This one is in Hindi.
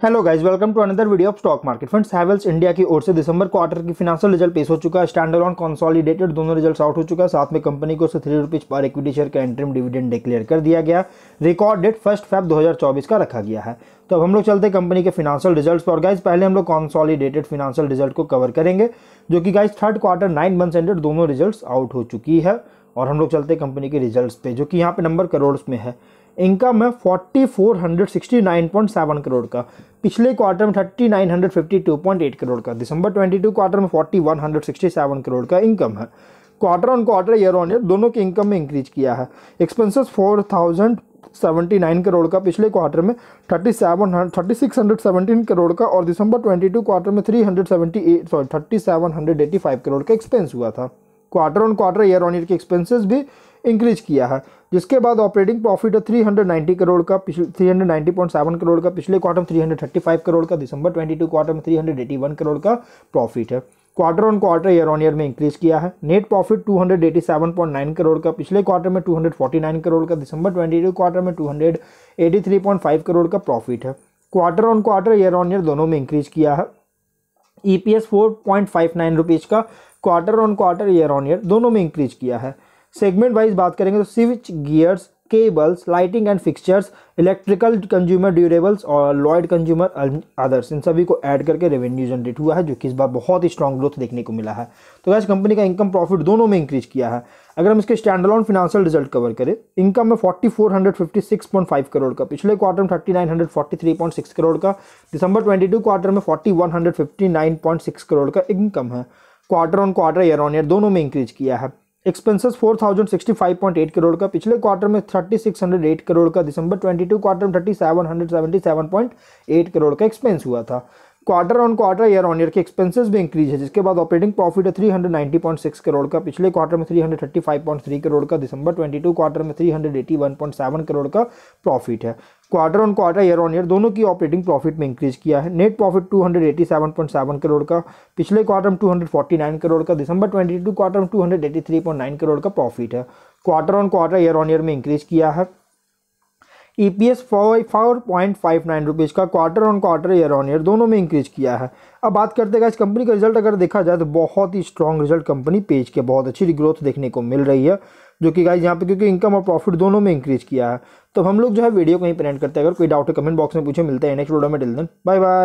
Hello guys welcome to another video of stock market funds Havells India की ओर से दिसंबर क्वार्टर की फिनेंशियल रिज़ल्ट पेश हो चुका है। स्टैंडर्ड ऑन कंसोलिडेटेड दोनों रिज़ल्ट आउट हो चुका है। साथ में कंपनी को से थ्री रुपीज़ पर इक्विटी शेयर का इंटरम डिविडेंड डिक्लेयर कर दिया गया। रिकॉर्ड डेट फ़र्स्ट फेब 2024 का रखा गया है। तो अब हम लोग चलते कंपनी के फिनेंशियल रिज़ल्ट पर। गाइज़ पहले हम लोग कॉन्सॉलिडेटेड फिनेंशियल रिज़ल्ट को कवर करेंगे, जो कि guys third quarter nine months ended दोनों रिज़ल्ट आउट हो चुकी है। और हम लोग चलते कंपनी के रिज़ल्ट पे, जो कि यहाँ पे नंबर करोड़ में है। इनकम है forty four hundred sixty nine point seven crore का। पिछले क्वार्टर में thirty nine hundred fifty two point eight crore का। दिसंबर ट्वेंटी टू क्वार्टर में forty one hundred sixty seven crore का इनकम है। Quarter on quarter year on year दोनों के इनकम में इंक्रीज किया है। Expenses four thousand seventy nine crore का पिछले क्वार्टर में thirty seven thirty six hundred seventeen crore का और दिसंबर ट्वेंटी टू क्वार्टर में three hundred seventy eight sorry thirty seven hundred eighty five crore का एक्सपेंस हुआ था। Quarter on quarter year on year के एक्सपेंसेस भी इंक्रीज किया है। जिसके बाद ऑपरेटिंग प्रॉफिट है 390 करोड़ का, पिछले 390.7 करोड़ का, पिछले क्वार्टर में 335 करोड़ का, दिसंबर 22 क्वार्टर में 381 करोड़ का प्रॉफिट है। Quarter on quarter year on year में इंक्रीज किया है। नेट प्रॉफिट 287.9 करोड़ का, पिछले क्वार्टर में 249 करोड़ का, दिसंबर 22 क्वार्टर में 283.5 करोड़ का प्रॉफिट है। Quarter on quarter year on year दोनों में इंक्रीज किया है। EPS four point five nine rupees का quarter on quarter year on year दोनों में इंक्रीज किया है। सेगमेंट वाइज बात करेंगे तो switch gears cables lighting and fixtures electrical consumer durables और लॉयड कंज्यूमर अदर्स इन सभी को ऐड करके रेवेन्यू जनरेट हुआ है, जो कि इस बार बहुत ही स्ट्रॉन्ग ग्रोथ देखने को मिला है। तो गैस कंपनी का इनकम प्रॉफिट दोनों में इंक्रीज किया है। अगर हम इसके स्टैंडअलोन फिनेंशियल रिज़ल्ट कवर करें इनकम में 4456.5 करोड़ का, पिछले क्वार्टर में 3943.6 करोड़ का दिसंबर 22 क्वार्टर में 4159.6 करोड़ का इनकम है। Quarter on quarter year on year दोनों में इंक्रीज किया है। एक्सपेंसेस 4065.8 करोड़ का। पिछले क्वार्टर में 3608 करोड़ का। दिसंबर 22 क्वार्टर में 3777.8 करोड़ का एक्सपेंस हुआ था। Quarter on quarter year on year के एक्सपेंसेस भी इंक्रीज है, जिसके बाद ऑपरेटिंग प्रॉफिट है 390.6 करोड़ का, पिछले क्वार्टर में 335.3 करोड़ का दिसंबर 22 क्वार्टर में 381.7 करोड़ का प्रॉफिट है। Quarter on quarter year on year दोनों की ऑपरेटिंग प्रॉफिट में इंक्रीज किया है। नेट प्रॉफिट 287.7 करोड़ का, पिछले क्वार्टर में 249 करोड़ का दिसंबर 22 क्वार्टर में 283.9 करोड़ का प्रॉफिट है। Quarter on quarter year on year में इंक्रीज किया है। E P S four point five nine rupees का quarter on quarter year on year दोनों में इंक्रीज किया है। अब बात करते हैं इस कंपनी का रिज़ल्ट अगर देखा जाए तो बहुत ही स्ट्रॉन्ग रिज़ल्ट कंपनी पेज के बहुत अच्छी ग्रोथ देखने को मिल रही है, जो कि गाइज़ यहाँ पे क्योंकि इनकम और प्रॉफिट दोनों में इंक्रीज किया है। तो हम लोग जो है वीडियो कहीं पर एंड करते हैं। अगर कोई डाउट है कमेंट बॉक्स में पूछे, मिलते हैं नेक्स्ट वीडियो में। डिल दिन बाय बाय